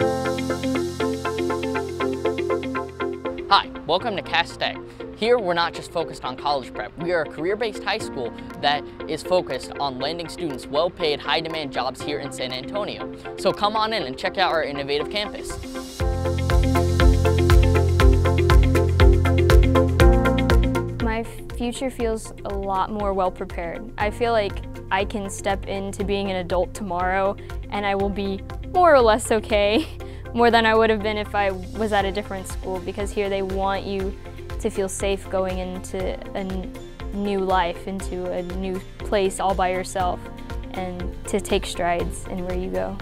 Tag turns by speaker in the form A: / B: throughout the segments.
A: Hi, welcome to CAST Tech. Here, we're not just focused on college prep. We are a career-based high school that is focused on landing students well-paid, high-demand jobs here in San Antonio. So come on in and check out our innovative campus.
B: My future feels a lot more well prepared. I feel like I can step into being an adult tomorrow and I will be more or less okay, more than I would have been if I was at a different school because here they want you to feel safe going into a new life, into a new place all by yourself and to take strides in where you go.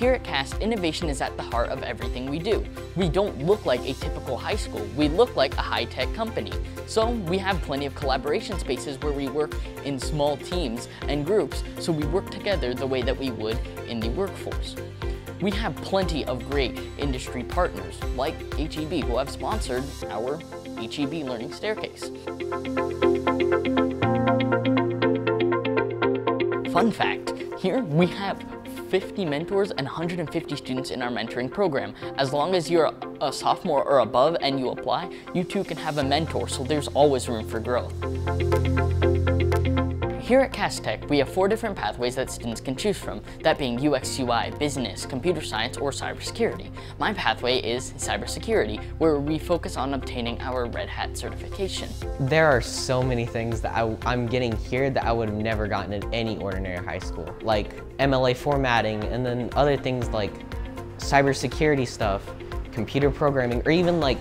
A: Here at CAST, innovation is at the heart of everything we do. We don't look like a typical high school, we look like a high-tech company. So we have plenty of collaboration spaces where we work in small teams and groups, so we work together the way that we would in the workforce. We have plenty of great industry partners like HEB who have sponsored our HEB Learning Staircase. Fun fact, here we have 50 mentors and 150 students in our mentoring program. As long as you're a sophomore or above and you apply, you too can have a mentor, so there's always room for growth. Here at CAST Tech, we have four different pathways that students can choose from, that being UX UI, business, computer science, or cybersecurity. My pathway is cybersecurity, where we focus on obtaining our Red Hat certification.
C: There are so many things that I, am getting here that I would have never gotten in any ordinary high school, like MLA formatting, and then other things like cybersecurity stuff, computer programming, or even like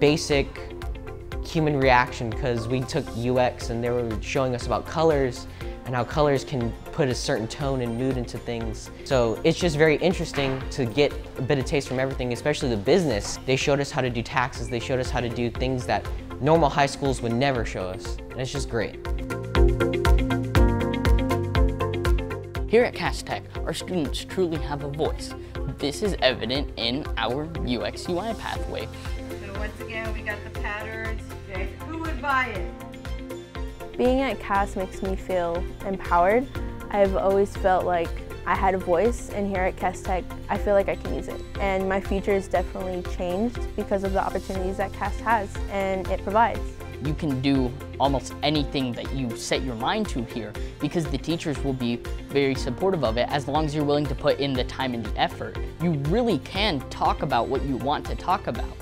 C: basic human reaction because we took UX and they were showing us about colors and how colors can put a certain tone and mood into things. So it's just very interesting to get a bit of taste from everything, especially the business. They showed us how to do taxes, they showed us how to do things that normal high schools would never show us. And it's just great.
A: Here at CAST Tech, our students truly have a voice. This is evident in our UX UI pathway.
D: So once again, we got the patterns. Okay, who would buy it?
E: Being at CAST makes me feel empowered. I've always felt like I had a voice and here at CAST Tech I feel like I can use it. And my future is definitely changed because of the opportunities that CAST has and it provides.
A: You can do almost anything that you set your mind to here because the teachers will be very supportive of it as long as you're willing to put in the time and the effort. You really can talk about what you want to talk about.